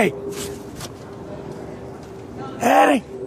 Hey! Eddie!